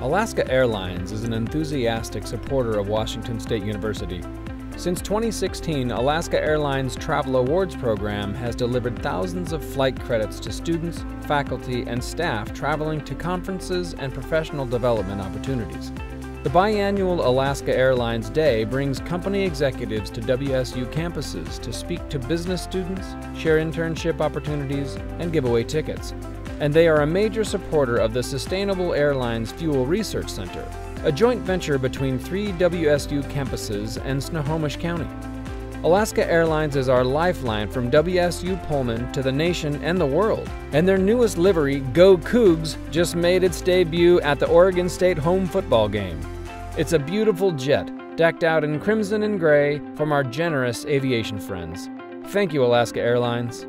Alaska Airlines is an enthusiastic supporter of Washington State University. Since 2016, Alaska Airlines Travel Awards program has delivered thousands of flight credits to students, faculty, and staff traveling to conferences and professional development opportunities. The biannual Alaska Airlines Day brings company executives to WSU campuses to speak to business students, share internship opportunities, and give away tickets and they are a major supporter of the Sustainable Airlines Fuel Research Center, a joint venture between three WSU campuses and Snohomish County. Alaska Airlines is our lifeline from WSU Pullman to the nation and the world. And their newest livery, Go Cougs, just made its debut at the Oregon State home football game. It's a beautiful jet, decked out in crimson and gray from our generous aviation friends. Thank you, Alaska Airlines.